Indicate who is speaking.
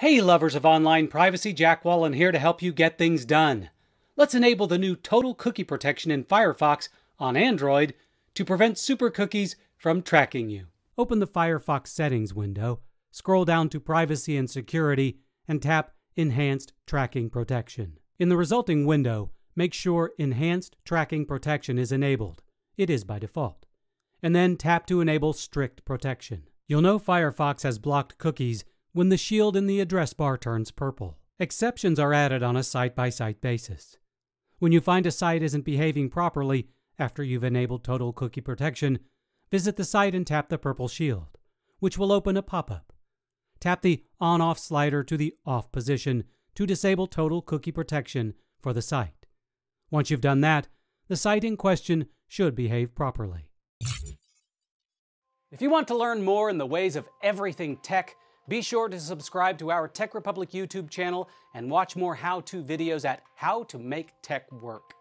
Speaker 1: Hey, lovers of online privacy, Jack Wallen here to help you get things done. Let's enable the new Total Cookie Protection in Firefox on Android to prevent super cookies from tracking you. Open the Firefox Settings window, scroll down to Privacy and Security, and tap Enhanced Tracking Protection. In the resulting window, make sure Enhanced Tracking Protection is enabled. It is by default. And then tap to enable Strict Protection. You'll know Firefox has blocked cookies when the shield in the address bar turns purple. Exceptions are added on a site by site basis. When you find a site isn't behaving properly after you've enabled total cookie protection, visit the site and tap the purple shield, which will open a pop up. Tap the on off slider to the off position to disable total cookie protection for the site. Once you've done that, the site in question should behave properly. If you want to learn more in the ways of everything tech, be sure to subscribe to our TechRepublic YouTube channel and watch more how-to videos at How to Make Tech Work.